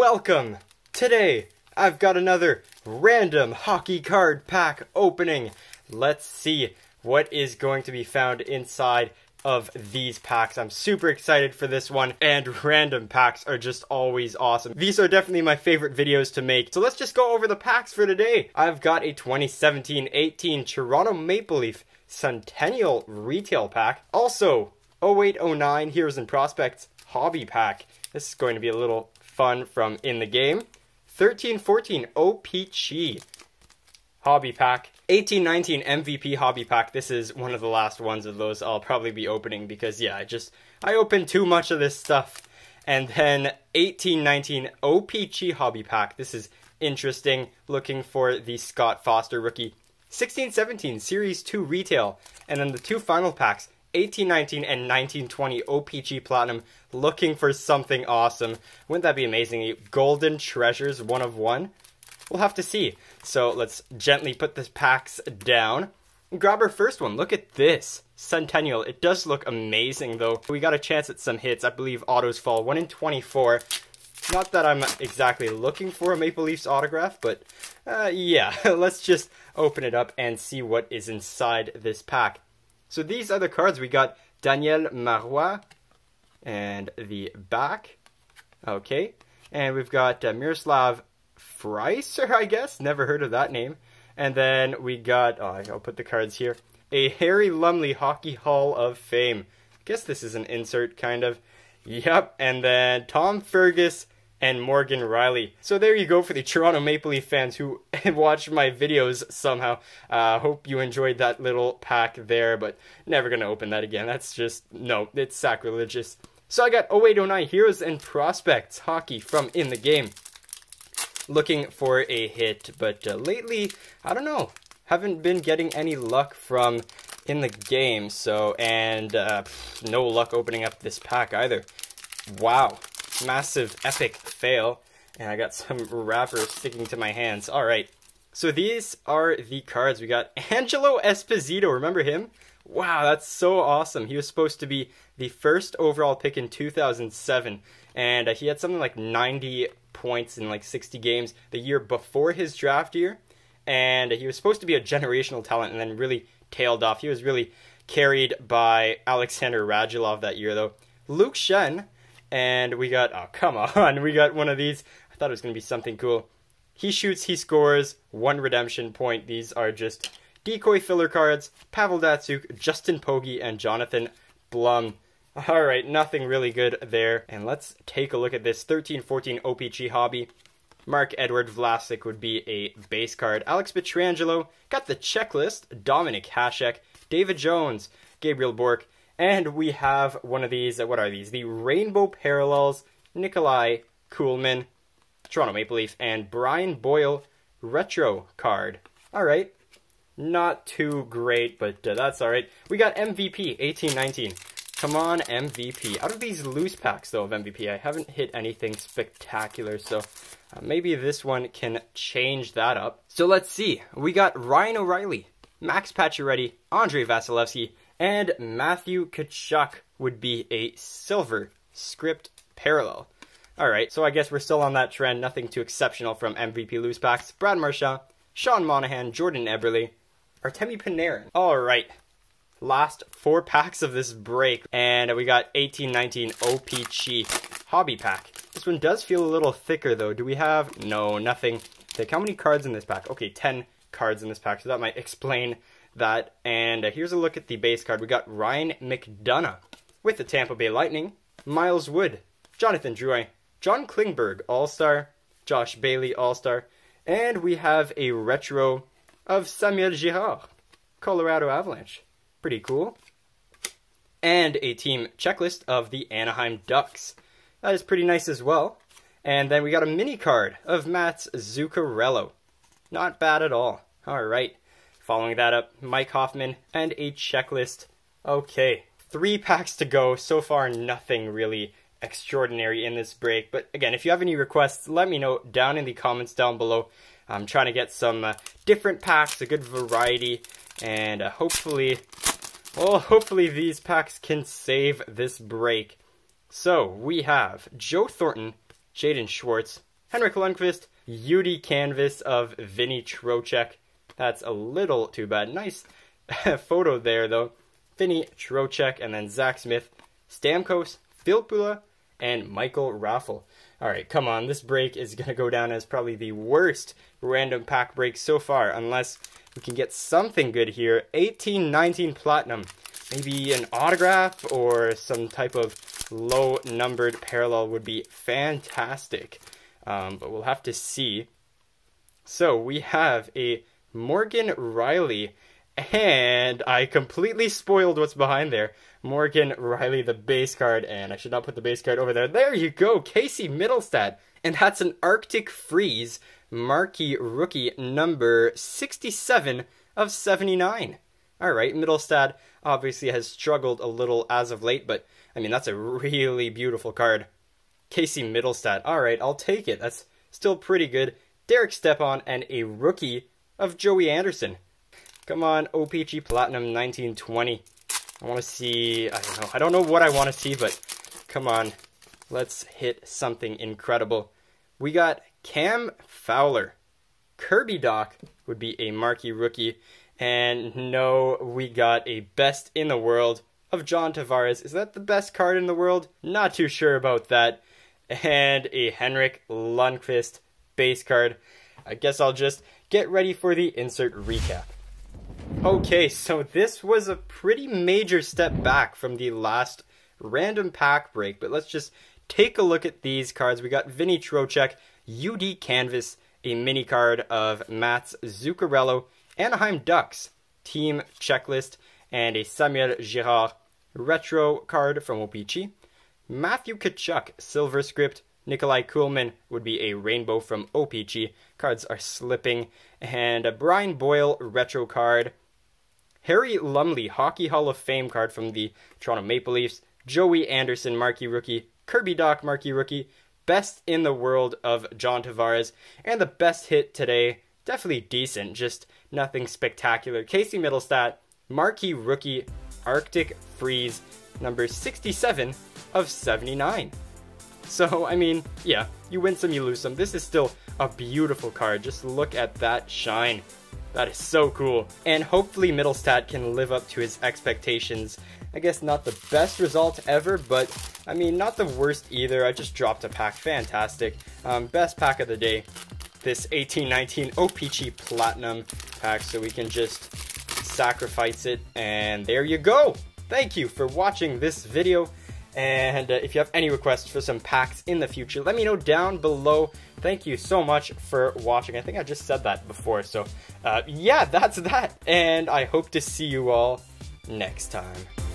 welcome! Today, I've got another random hockey card pack opening. Let's see what is going to be found inside of these packs. I'm super excited for this one, and random packs are just always awesome. These are definitely my favorite videos to make. So let's just go over the packs for today. I've got a 2017-18 Toronto Maple Leaf Centennial Retail Pack. Also, 0809 Heroes and Prospects Hobby Pack. This is going to be a little fun from in the game. 1314 OPC Hobby Pack. 1819 MVP Hobby Pack. This is one of the last ones of those I'll probably be opening because, yeah, I just, I opened too much of this stuff. And then 1819 OPC Hobby Pack. This is interesting. Looking for the Scott Foster rookie. 1617 Series 2 Retail. And then the two final packs. 1819 and 1920 OPC Platinum looking for something awesome. Wouldn't that be amazing? Golden Treasures, one of one. We'll have to see. So let's gently put the packs down. Grab our first one. Look at this. Centennial. It does look amazing though. We got a chance at some hits. I believe autos fall 1 in 24. Not that I'm exactly looking for a Maple Leafs autograph, but uh, yeah, let's just open it up and see what is inside this pack. So these are the cards. We got Daniel Marois and the back. Okay. And we've got uh, Miroslav Frycer, I guess. Never heard of that name. And then we got, oh, I'll put the cards here. A Harry Lumley Hockey Hall of Fame. I guess this is an insert, kind of. Yep. And then Tom Fergus and Morgan Rielly. So there you go for the Toronto Maple Leaf fans who watched my videos somehow. Uh, hope you enjoyed that little pack there, but never going to open that again. That's just, no, it's sacrilegious. So I got 0809 Heroes and Prospects hockey from In the Game. Looking for a hit, but uh, lately, I don't know, haven't been getting any luck from In the Game, so, and uh, no luck opening up this pack either. Wow, massive epic fail. And I got some wrapper sticking to my hands. All right. So these are the cards. We got Angelo Esposito. Remember him? Wow, that's so awesome. He was supposed to be the first overall pick in 2007. And uh, he had something like 90 points in like 60 games the year before his draft year. And he was supposed to be a generational talent and then really tailed off. He was really carried by Alexander Radulov that year, though. Luke Schenn and we got, oh, come on, we got one of these. I thought it was going to be something cool. He shoots, he scores, one redemption point. These are just decoy filler cards. Pavel Datsyuk, Justin Pogge, and Jonathan Blum. All right, nothing really good there. And let's take a look at this 13-14 OPC hobby. Marc-Edouard Vlasic would be a base card. Alex Pietrangelo got the checklist. Dominik Hasek, David Jones, Gabriel Bourque, and we have one of these, what are these? The Rainbow Parallels, Nikolai Kulemin, Toronto Maple Leaf, and Brian Boyle Retro card. Alright, not too great, but uh, that's alright. We got MVP, 1819. Come on, MVP. Out of these loose packs, though, of MVP, I haven't hit anything spectacular, so uh, maybe this one can change that up. So let's see. We got Ryan O'Reilly, Max Pacioretty, Andrei Vasilevskiy, and Matthew Tkachuk would be a silver script parallel. Alright, so I guess we're still on that trend. Nothing too exceptional from MVP loose packs. Brad Marchand, Sean Monahan, Jordan Eberle, Artemi Panarin. Alright, last four packs of this break. And we got 1819 OPC Hobby Pack. This one does feel a little thicker though. Do we have? No, nothing thick. How many cards in this pack? Okay, 10 cards in this pack, so that might explain that. And uh, here's a look at the base card. We got Ryan McDonagh with the Tampa Bay Lightning, Miles Wood, Jonathan Drouin, John Klingberg, All-Star, Josh Bailey, All-Star, and we have a retro of Samuel Girard, Colorado Avalanche. Pretty cool. And a team checklist of the Anaheim Ducks. That is pretty nice as well. And then we got a mini card of Mats Zuccarello. Not bad at all. All right. Following that up, Mike Hoffman and a checklist. Okay, three packs to go. So far, nothing really extraordinary in this break. But again, if you have any requests, let me know down in the comments down below. I'm trying to get some uh, different packs, a good variety, and uh, hopefully, well, hopefully these packs can save this break. So we have Joe Thornton, Jaden Schwartz, Henrik Lundqvist, UD canvas of Vinny Trocheck. That's a little too bad. Nice photo there, though. Vinny Trocheck, and then Zack Smith, Stamkos, Filppula, and Michael Raffl. All right, come on. This break is going to go down as probably the worst random pack break so far, unless we can get something good here. 18, 19 platinum. Maybe an autograph or some type of low numbered parallel would be fantastic. Um, but we'll have to see. So we have a Morgan Rielly. and I completely spoiled what's behind there. Morgan Rielly, the base card, and I should not put the base card over there. There you go, Casey Mittelstadt. And that's an Arctic Freeze marquee rookie number 67 of 79. All right, Mittelstadt obviously has struggled a little as of late, but I mean, that's a really beautiful card. Casey Mittelstadt. All right, I'll take it. That's still pretty good. Derek Stepan and a rookie of Joey Anderson. Come on, OPC Platinum 1920. I want to see, I don't know, I don't know what I want to see, but come on, let's hit something incredible. We got Cam Fowler. Kirby Dach would be a marquee rookie. And no, we got a best in the world of John Tavares. Is that the best card in the world? Not too sure about that. And a Henrik Lundqvist base card. I guess I'll just get ready for the insert recap. Okay, so this was a pretty major step back from the last random pack break, but let's just take a look at these cards. We got Vinny Trocheck, UD Canvas, a mini card of Mats Zuccarello, Anaheim Ducks, team checklist, and a Samuel Girard retro card from OPC. Matthew Tkachuk, silver script, Nikolai Kulemin would be a rainbow from OPC. Cards are slipping. And a Brian Boyle retro card. Harry Lumley, Hockey Hall of Fame card from the Toronto Maple Leafs. Joey Anderson, marquee rookie. Kirby Dach, marquee rookie. Best in the world of John Tavares. And the best hit today, definitely decent, just nothing spectacular. Casey Mittelstadt, marquee rookie, Arctic Freeze, number 67 of 79. So, I mean, yeah, you win some, you lose some. This is still a beautiful card. Just look at that shine. That is so cool. And hopefully Mittelstadt can live up to his expectations. I guess not the best result ever, but I mean, not the worst either. I just dropped a pack. Fantastic. Um, best pack of the day. This 1819 OPC Platinum pack, so we can just sacrifice it. And there you go. Thank you for watching this video. And uh, if you have any requests for some packs in the future, let me know down below. Thank you so much for watching. I think I just said that before. So, uh, yeah, that's that. And I hope to see you all next time.